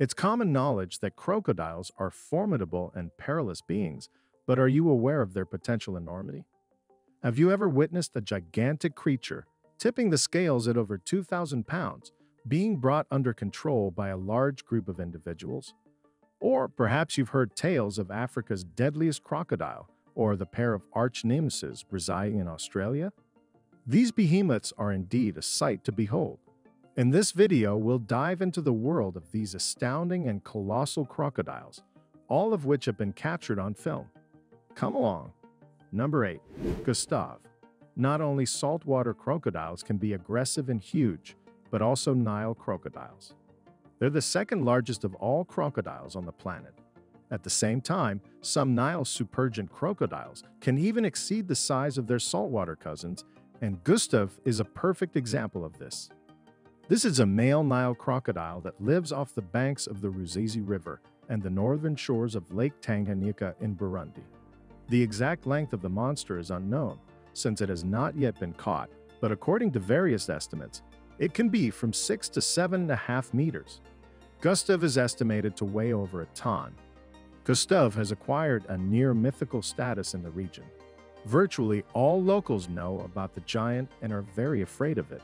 It's common knowledge that crocodiles are formidable and perilous beings, but are you aware of their potential enormity? Have you ever witnessed a gigantic creature, tipping the scales at over 2,000 pounds, being brought under control by a large group of individuals? Or perhaps you've heard tales of Africa's deadliest crocodile, or the pair of arch nemesis residing in Australia? These behemoths are indeed a sight to behold. In this video, we'll dive into the world of these astounding and colossal crocodiles, all of which have been captured on film. Come along. Number 8. Gustave Not only saltwater crocodiles can be aggressive and huge, but also Nile crocodiles. They're the second largest of all crocodiles on the planet. At the same time, some Nile supergent crocodiles can even exceed the size of their saltwater cousins, and Gustave is a perfect example of this. This is a male Nile crocodile that lives off the banks of the Ruzizi River and the northern shores of Lake Tanganyika in Burundi. The exact length of the monster is unknown, since it has not yet been caught, but according to various estimates, it can be from 6 to 7.5 meters. Gustave is estimated to weigh over a ton. Gustave has acquired a near mythical status in the region. Virtually all locals know about the giant and are very afraid of it.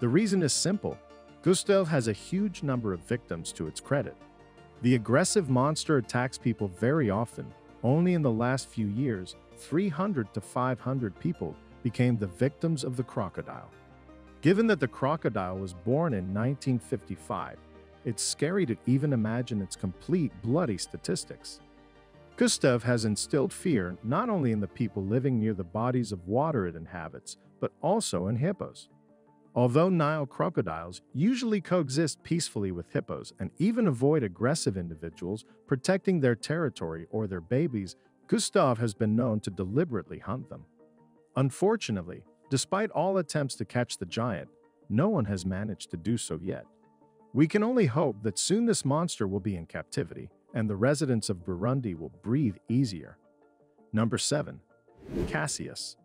The reason is simple. Gustave has a huge number of victims to its credit. The aggressive monster attacks people very often. Only in the last few years, 300 to 500 people became the victims of the crocodile. Given that the crocodile was born in 1955, it's scary to even imagine its complete bloody statistics. Gustave has instilled fear not only in the people living near the bodies of water it inhabits, but also in hippos. Although Nile crocodiles usually coexist peacefully with hippos and even avoid aggressive individuals protecting their territory or their babies, Gustave has been known to deliberately hunt them. Unfortunately, despite all attempts to catch the giant, no one has managed to do so yet. We can only hope that soon this monster will be in captivity and the residents of Burundi will breathe easier. Number 7. Cassius.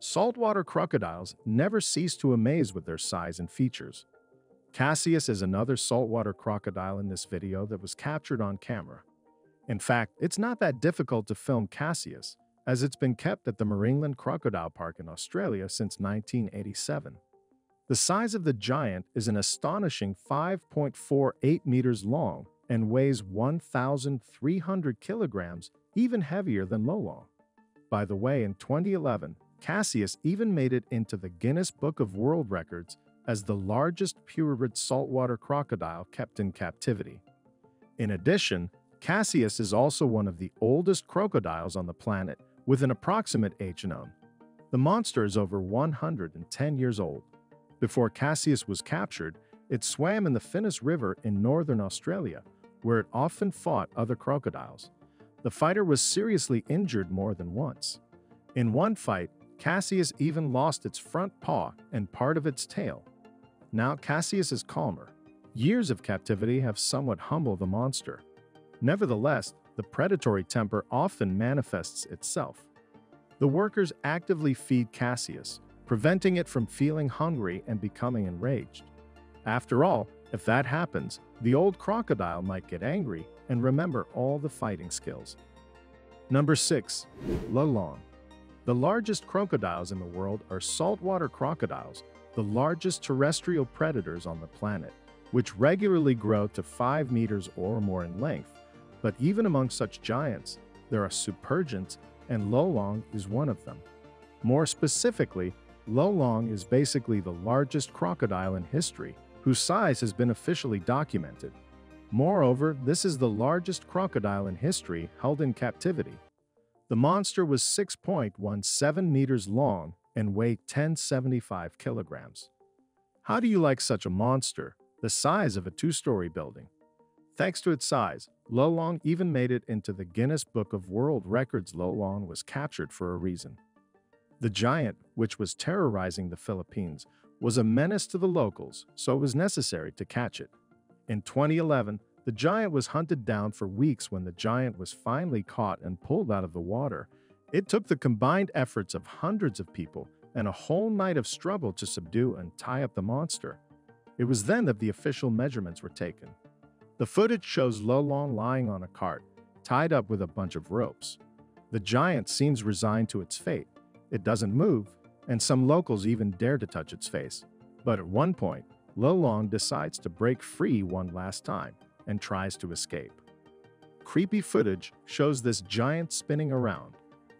Saltwater crocodiles never cease to amaze with their size and features. Cassius is another saltwater crocodile in this video that was captured on camera. In fact, it's not that difficult to film Cassius, as it's been kept at the Marineland Crocodile Park in Australia since 1987. The size of the giant is an astonishing 5.48 meters long and weighs 1,300 kilograms, even heavier than Lolong. By the way, in 2011, Cassius even made it into the Guinness Book of World Records as the largest purebred saltwater crocodile kept in captivity. In addition, Cassius is also one of the oldest crocodiles on the planet, with an approximate age known. The monster is over 110 years old. Before Cassius was captured, it swam in the Finnis River in northern Australia, where it often fought other crocodiles. The fighter was seriously injured more than once. In one fight, Cassius even lost its front paw and part of its tail. Now Cassius is calmer. Years of captivity have somewhat humbled the monster. Nevertheless, the predatory temper often manifests itself. The workers actively feed Cassius, preventing it from feeling hungry and becoming enraged. After all, if that happens, the old crocodile might get angry and remember all the fighting skills. Number 6. Lolong. The largest crocodiles in the world are saltwater crocodiles, the largest terrestrial predators on the planet, which regularly grow to 5 meters or more in length. But even among such giants, there are supergents, and Lolong is one of them. More specifically, Lolong is basically the largest crocodile in history whose size has been officially documented. Moreover, this is the largest crocodile in history held in captivity. The monster was 6.17 meters long and weighed 1075 kilograms. How do you like such a monster, the size of a two-story building? Thanks to its size, Lolong even made it into the Guinness Book of World Records. Lolong was captured for a reason. The giant, which was terrorizing the Philippines, was a menace to the locals, so it was necessary to catch it. In 2011, the giant was hunted down for weeks when the giant was finally caught and pulled out of the water. It took the combined efforts of hundreds of people and a whole night of struggle to subdue and tie up the monster. It was then that the official measurements were taken. The footage shows Lolong lying on a cart, tied up with a bunch of ropes. The giant seems resigned to its fate. It doesn't move, and some locals even dare to touch its face. But at one point, Lolong decides to break free one last time and tries to escape. Creepy footage shows this giant spinning around,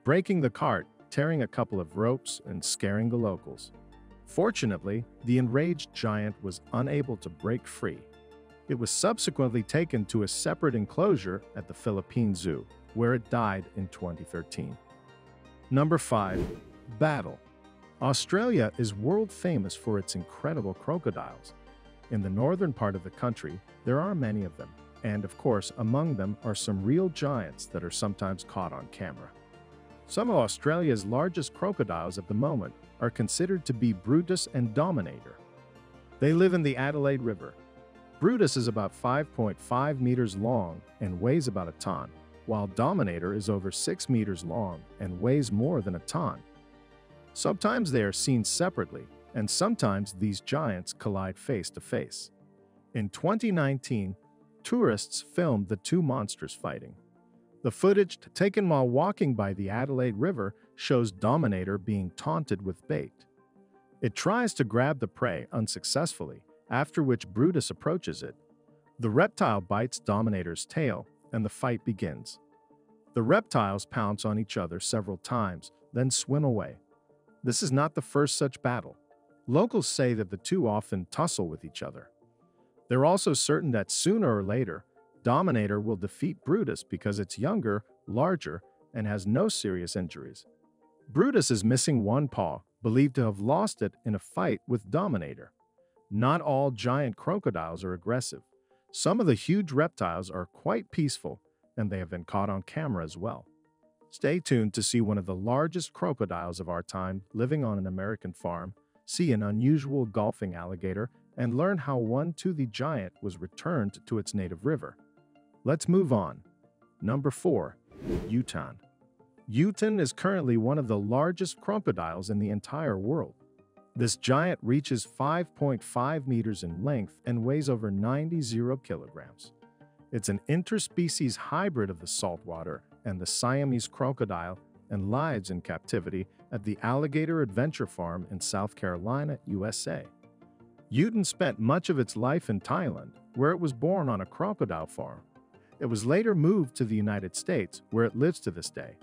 breaking the cart, tearing a couple of ropes, and scaring the locals. Fortunately, the enraged giant was unable to break free. It was subsequently taken to a separate enclosure at the Philippine Zoo, where it died in 2013. Number 5. Battle Australia is world famous for its incredible crocodiles. In the northern part of the country, there are many of them, and of course, among them are some real giants that are sometimes caught on camera. Some of Australia's largest crocodiles at the moment are considered to be Brutus and Dominator. They live in the Adelaide River. Brutus is about 5.5 meters long and weighs about a ton, while Dominator is over 6 meters long and weighs more than a ton. Sometimes they are seen separately, and sometimes these giants collide face to face. In 2019, tourists filmed the two monsters fighting. The footage taken while walking by the Adelaide River shows Dominator being taunted with bait. It tries to grab the prey unsuccessfully, after which Brutus approaches it. The reptile bites Dominator's tail, and the fight begins. The reptiles pounce on each other several times, then swim away. This is not the first such battle. Locals say that the two often tussle with each other. They're also certain that sooner or later, Dominator will defeat Brutus because it's younger, larger, and has no serious injuries. Brutus is missing one paw, believed to have lost it in a fight with Dominator. Not all giant crocodiles are aggressive. Some of the huge reptiles are quite peaceful, and they have been caught on camera as well. Stay tuned to see one of the largest crocodiles of our time living on an American farm, see an unusual golfing alligator, and learn how one toothy giant was returned to its native river. Let's move on. Number 4. Utan. Utan is currently one of the largest crocodiles in the entire world. This giant reaches 5.5 meters in length and weighs over 90 kilograms. It's an interspecies hybrid of the saltwater and the Siamese crocodile and lives in captivity at the Alligator Adventure Farm in South Carolina, USA. Utan spent much of its life in Thailand, where it was born on a crocodile farm. It was later moved to the United States, where it lives to this day.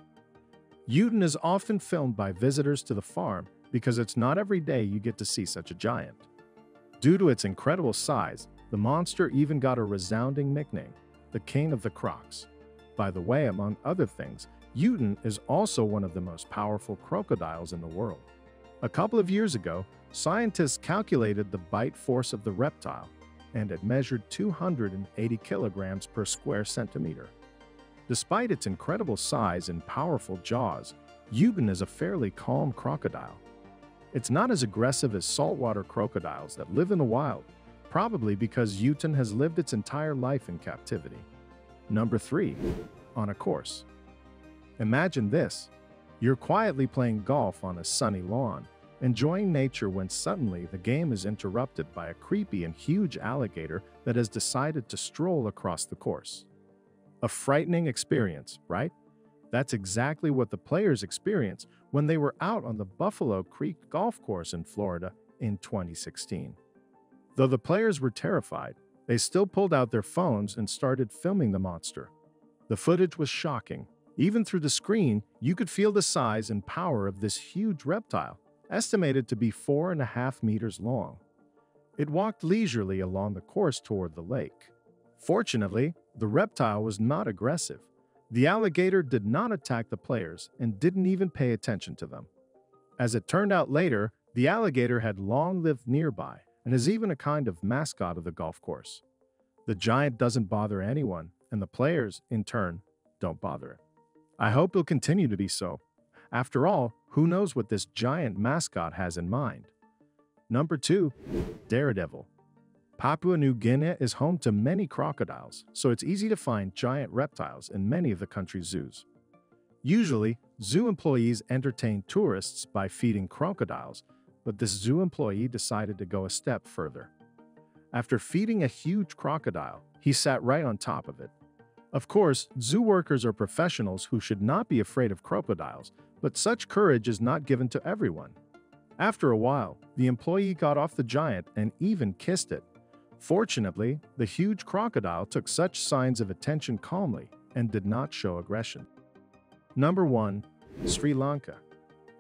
Utan is often filmed by visitors to the farm because it's not every day you get to see such a giant. Due to its incredible size, the monster even got a resounding nickname, the King of the Crocs. By the way, among other things, Utan is also one of the most powerful crocodiles in the world. A couple of years ago, scientists calculated the bite force of the reptile, and it measured 280 kilograms per square centimeter. Despite its incredible size and powerful jaws, Utan is a fairly calm crocodile. It's not as aggressive as saltwater crocodiles that live in the wild, probably because Utan has lived its entire life in captivity. Number 3. On a course. Imagine this. You're quietly playing golf on a sunny lawn, enjoying nature when suddenly the game is interrupted by a creepy and huge alligator that has decided to stroll across the course. A frightening experience, right? That's exactly what the players experienced when they were out on the Buffalo Creek Golf Course in Florida in 2016. Though the players were terrified, they still pulled out their phones and started filming the monster. The footage was shocking. Even through the screen, you could feel the size and power of this huge reptile, estimated to be four and a half meters long. It walked leisurely along the course toward the lake. Fortunately, the reptile was not aggressive. The alligator did not attack the players and didn't even pay attention to them. As it turned out later, the alligator had long lived nearby and is even a kind of mascot of the golf course. The giant doesn't bother anyone, and the players, in turn, don't bother it. I hope it'll continue to be so. After all, who knows what this giant mascot has in mind? Number 2. Daredevil. Papua New Guinea is home to many crocodiles, so it's easy to find giant reptiles in many of the country's zoos. Usually, zoo employees entertain tourists by feeding crocodiles but this zoo employee decided to go a step further. After feeding a huge crocodile, He sat right on top of it. Of course, zoo workers are professionals who should not be afraid of crocodiles, but such courage is not given to everyone. After a while, the employee got off the giant and even kissed it. Fortunately, the huge crocodile took such signs of attention calmly and did not show aggression. Number 1. Sri Lanka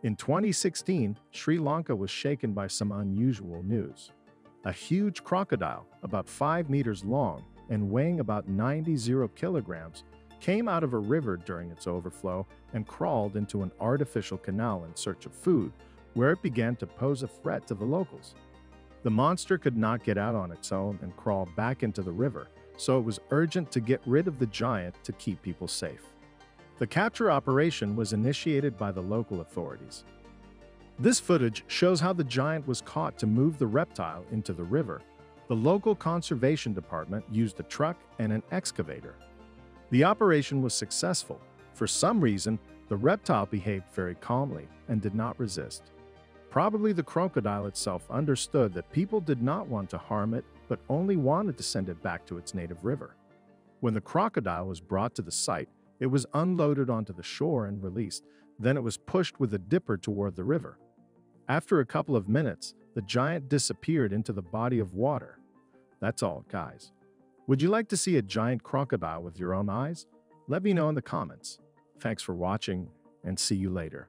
In 2016, Sri Lanka was shaken by some unusual news. A huge crocodile, about 5 meters long and weighing about 90 zero kilograms, came out of a river during its overflow and crawled into an artificial canal in search of food, where it began to pose a threat to the locals. The monster could not get out on its own and crawl back into the river, so it was urgent to get rid of the giant to keep people safe. The capture operation was initiated by the local authorities. This footage shows how the giant was caught to move the reptile into the river. The local conservation department used a truck and an excavator. The operation was successful. For some reason, the reptile behaved very calmly and did not resist. Probably the crocodile itself understood that people did not want to harm it, but only wanted to send it back to its native river. When the crocodile was brought to the site, it was unloaded onto the shore and released. Then it was pushed with a dipper toward the river. After a couple of minutes, the giant disappeared into the body of water. That's all, guys. Would you like to see a giant crocodile with your own eyes? Let me know in the comments. Thanks for watching, and see you later.